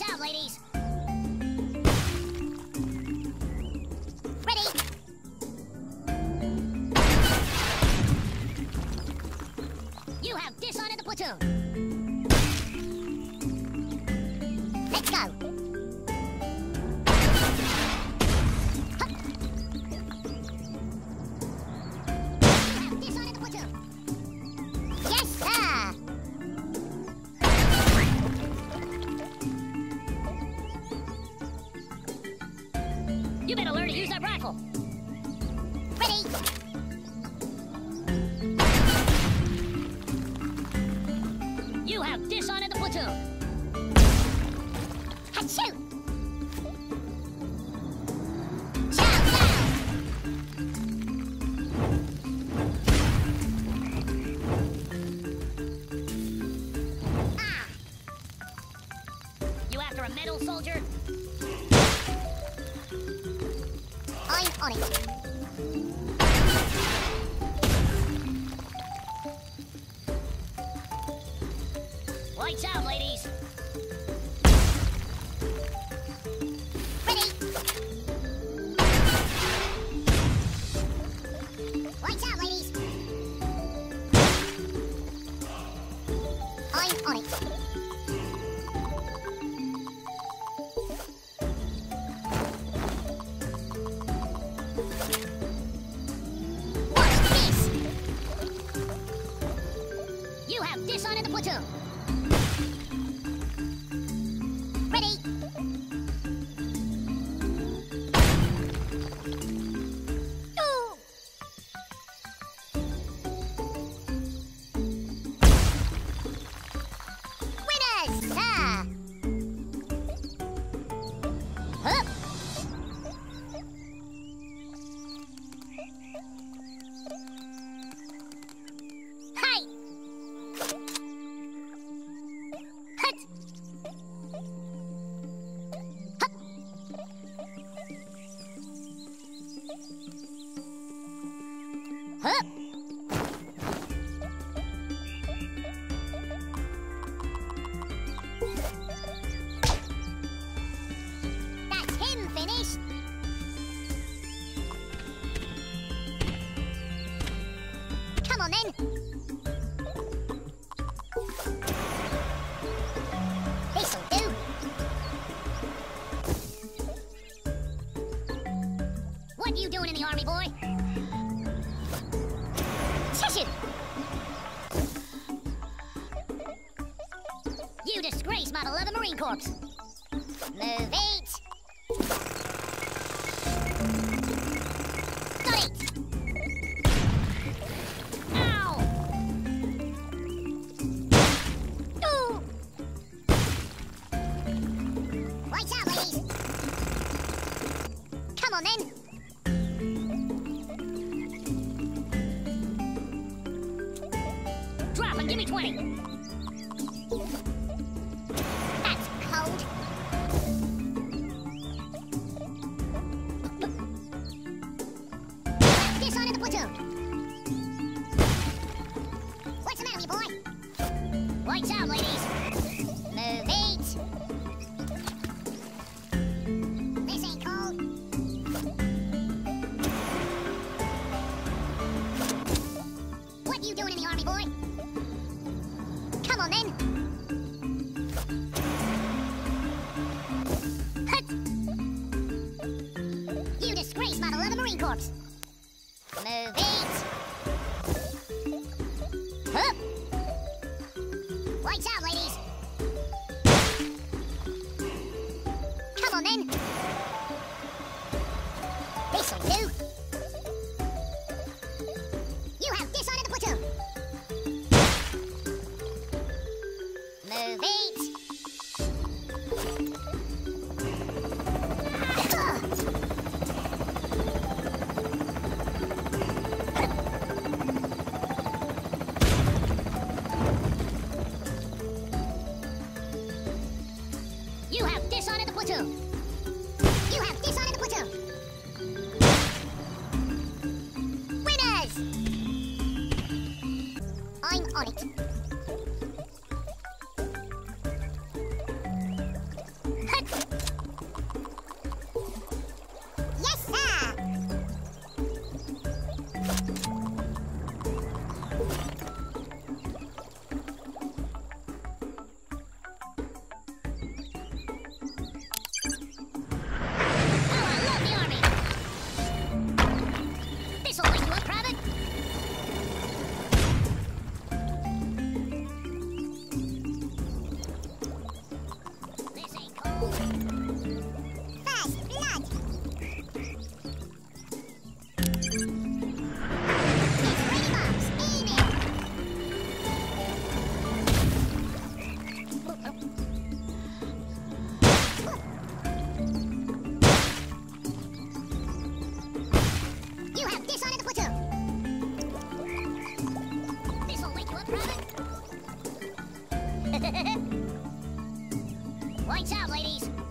Out, ladies. Ready. You have dishonored the platoon. Ah! You after a medal, soldier? I'm on it. Lights out, ladies. Ready. Lights out, ladies. I'm on it. Watch this. You have dishonored the platoon. Ready. Hup. That's him finished. Come on then. Shush! You disgrace Model 11 Marine Corps. Move eight. Got it. Ow! Ooh! Lights out, ladies. Come on then. Disgrace Model 11 Marine Corps. Move eight. Hup. Lights out, ladies. Come on then. This'll do. I'm on it. Lights